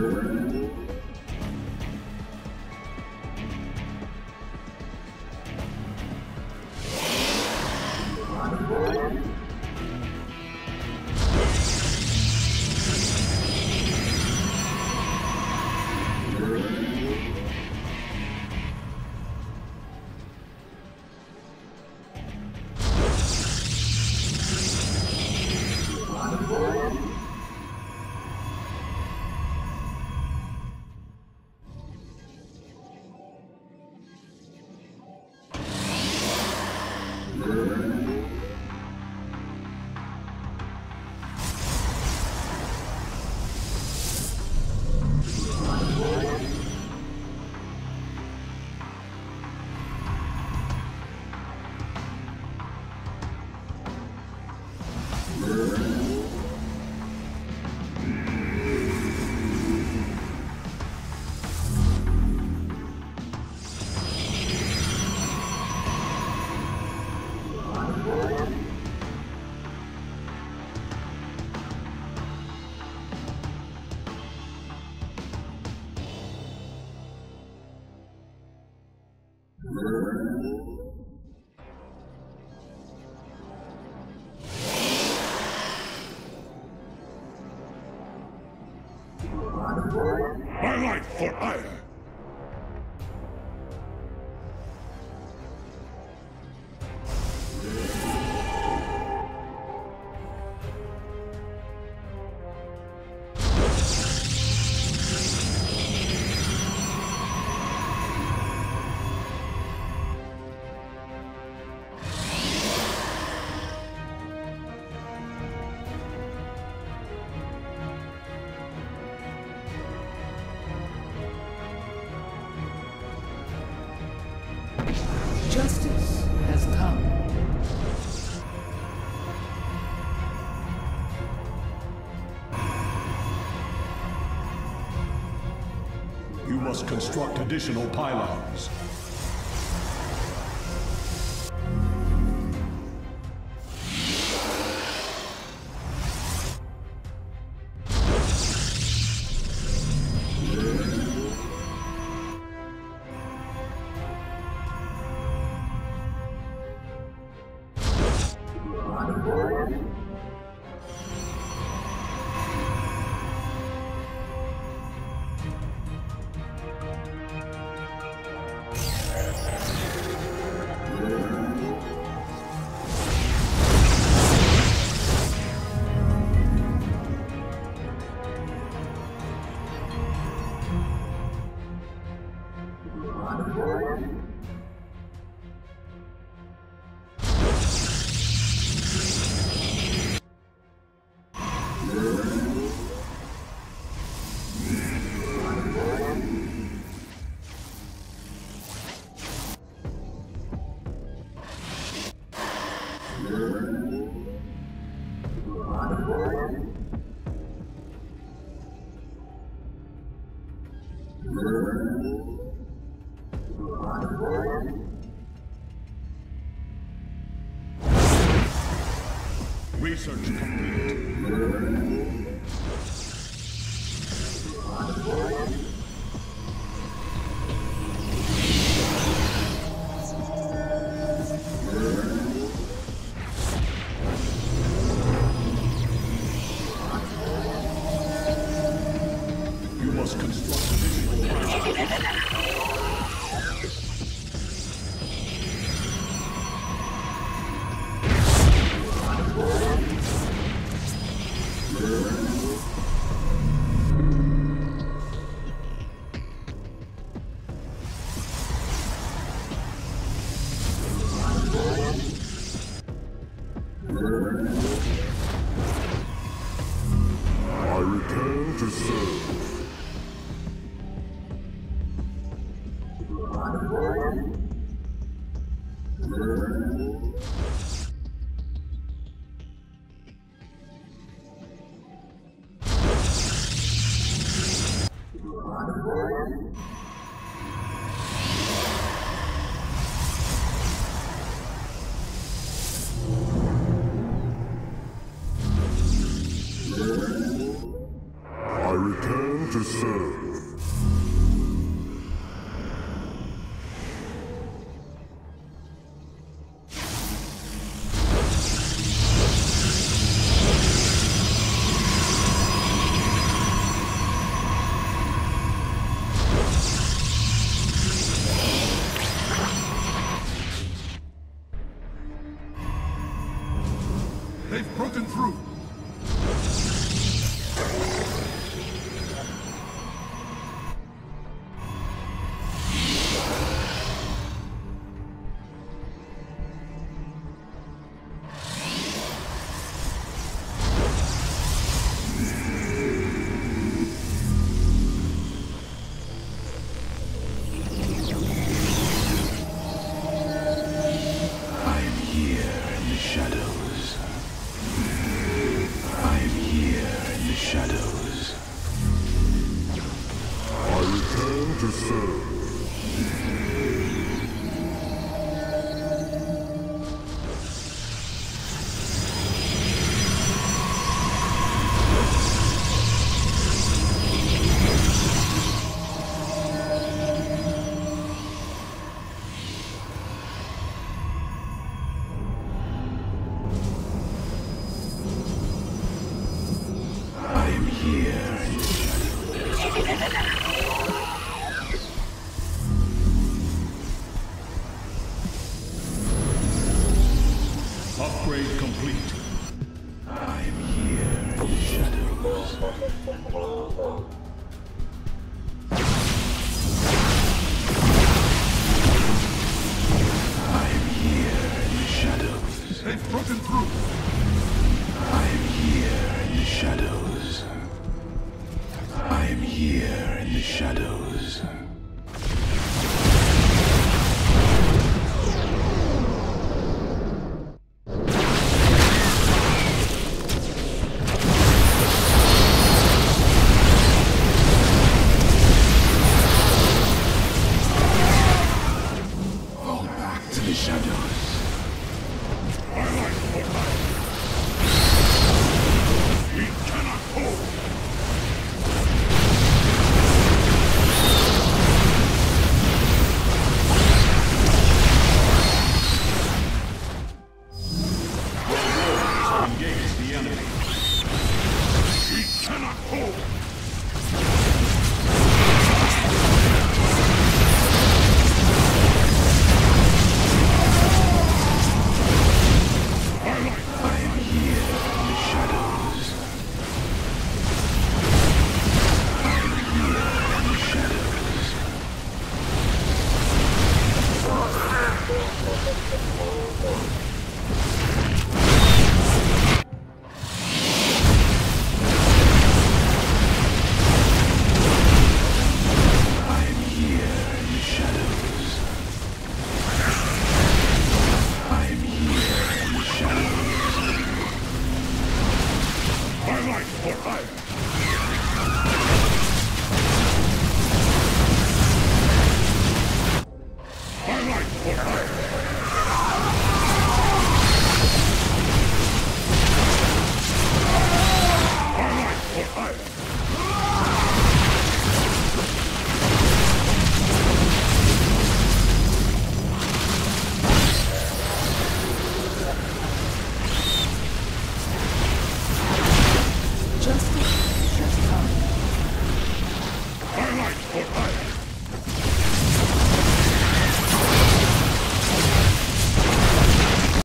Lord. My life for Aiur! Must construct additional pylons. Research complete. They've broken through. Shadows. I return to serve. complete.